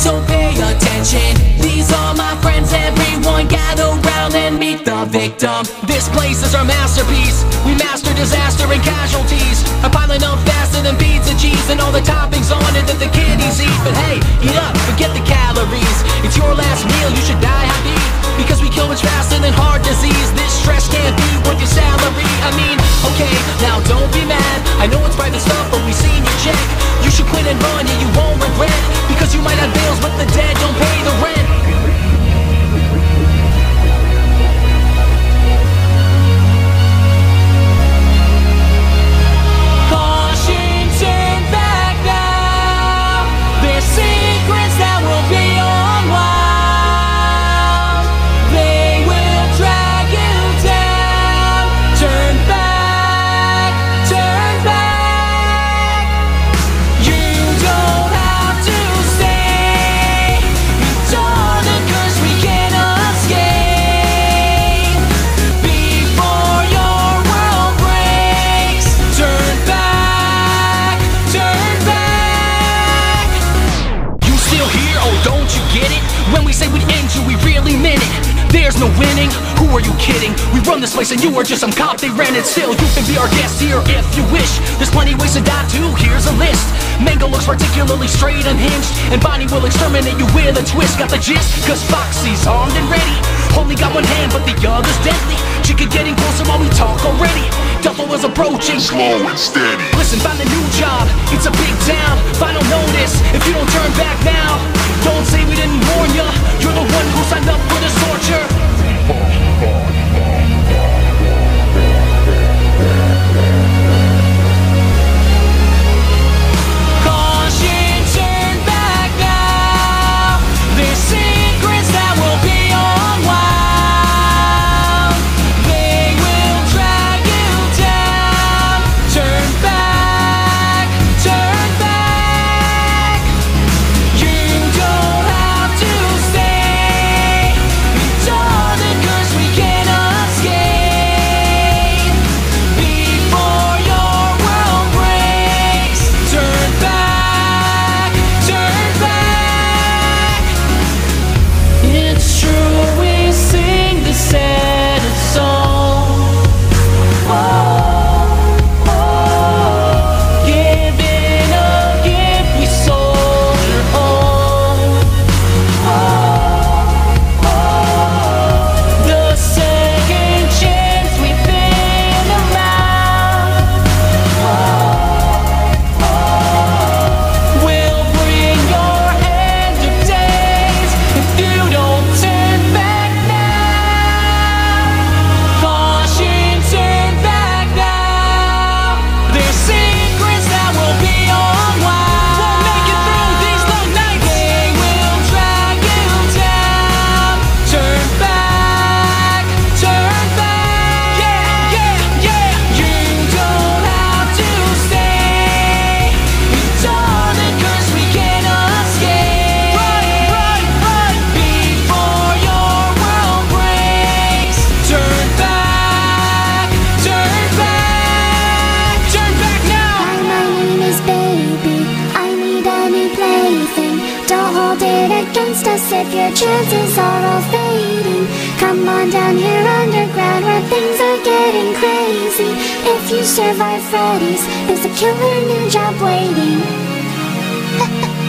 so pay attention. These are my friends, everyone gather round and meet the victim. This place is our masterpiece. We master disaster and casualties. A piling up faster than pizza cheese And all the toppings on it. There's no winning. Who are you kidding? We run this place and you are just some cop they rented. Still, you can be our guest here if you wish. There's plenty ways to die too. Here's a list. Mangle looks particularly straight unhinged, and Bonnie will exterminate you with a twist. Got the gist? Cause Foxy's armed and ready. Only got one hand, but the other's deadly. Chica getting closer while we talk already. Duffel is approaching. Slow and steady. Listen, find a new job. It's a big town. Final notice. If your chances are all fading. Come on down here underground where things are getting crazy. If you survive Freddy's, there's a killer new job waiting.